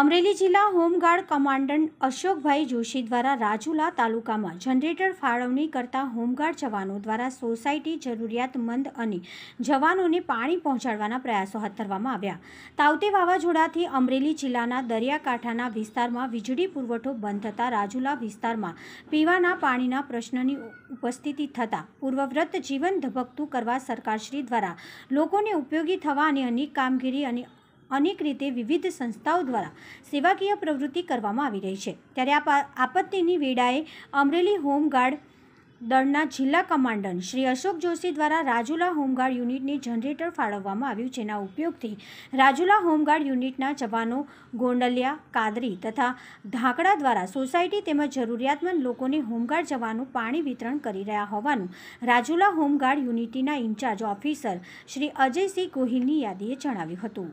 અમરેલી જિલ્લા home guard commandant અશોકભાઈ જોશી દ્વારા રાજુલા તાલુકામાં જનરેટર ફાળવણી કરતા હોમગાર્ડ જવાનો દ્વારા સોસાયટી જરૂરિયાતમંદ અને જવાનોને પાણી પહોંચાડવાના પ્રયાસો હાથ ધરવામાં આવ્યા. તાવતે વાવાઝોડાથી અમરેલી જિલ્લાના દરિયાકાંઠાના વિસ્તારમાં વીજળી પુરવઠો બંધ થતાં રાજુલા વિસ્તારમાં પીવાના પાણીના પ્રશ્નની ઉપસ્થિતિ થતાં પૂર્વવ્રત જીવન ધબકતું કરવા સરકારશ્રી દ્વારા લોકોને ઉપયોગી થવા અને અનેક કામગીરી અને અનેક રીતે વિવિધ સંસ્થાઓ દ્વારા સેવાકીય પ્રવૃત્તિ કરવામાં આવી રહી છે. ત્યારે આ આપત્તિની વેળાએ અમરેલી હોમગાર્ડ દળના જિલ્લા કમાન્ડન્ટ શ્રી અશોક જોશી દ્વારા રાજુલા હોમગાર્ડ યુનિટને જનરેટર ફાળવવામાં આવ્યું, જેના ઉપયોગથી રાજુલા હોમગાર્ડ યુનિટના જવાનો ગોંડલિયા, કાદરી તથા ધાકડા દ્વારા સોસાયટી તેમજ જરૂરિયાતમંદ લોકોને હોમગાર્ડ જવાનું પાણી વિતરણ કરી રહ્યા હોવાનું રાજુલા હોમગાર્ડ યુનિટીના ઇન્ચાર્જ ઓફિસર શ્રી અજયસિંહ ગોહિલની યાદીએ જણાવ્યું હતું.